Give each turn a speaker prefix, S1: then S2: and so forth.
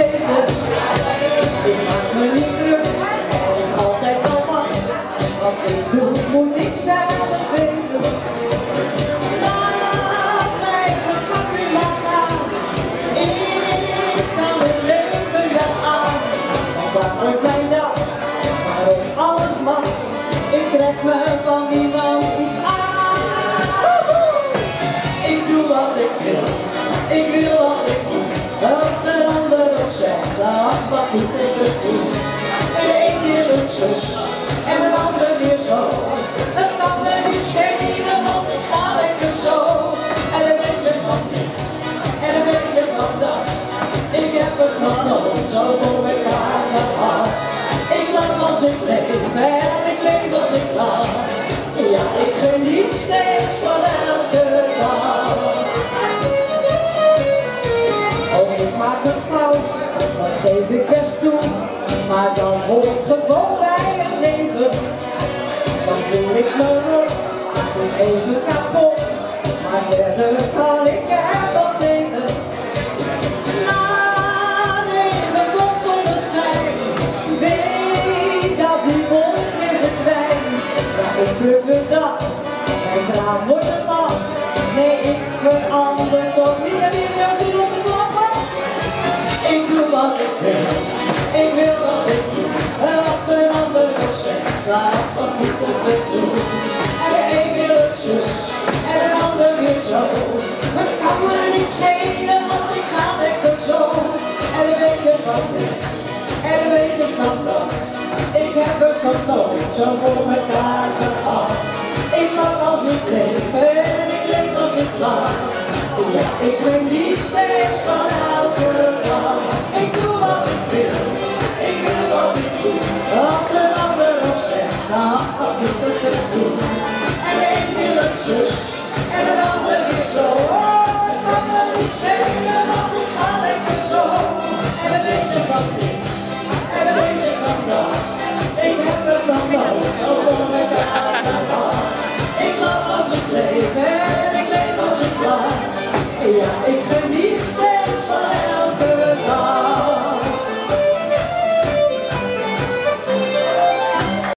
S1: Ik maak me niet druk, er is altijd wel wat. Wat ik doe, en de ander weer zo. Het kan me niet schelen, want ik ga lekker zo. En een beetje van dit, en een beetje van dat. Ik heb het nog nooit zo voor elkaar gehad. Ik lach als ik leef, en ik leef als ik lach. Ja, ik geniet steeds van elke dag. Oh, ik maak een fout, dat geef ik best toe. Maar dan hoort gewoon. Voel ik me rot, zo even kapot. Maar verder kan ik er wel tegen. Na regen komt zonneschijn. Weet dat die wolk weer verdwijnt. Ja, ik pluk de dag, mijn traan wordt een lach. Nee, ik verander toch niet en weer als zin op de klappen. Ik doe wat ik wil, ik wil wat ik doe. En wat een ander ook zegt, niet schelen, want ik ga lekker zo. En een beetje van dit, en een beetje van dat. Ik heb het nog nooit zo voor elkaar gehad. Ik lach als ik leef, en ik leef als ik lach. Ja, ik geniet steeds van elke dag. Ik doe wat ik wil, ik wil wat ik doe. Wat een ander ook zegt, nou, wat moet ik het doen? En de een wil het zus, en een ander weer zo. Gehad.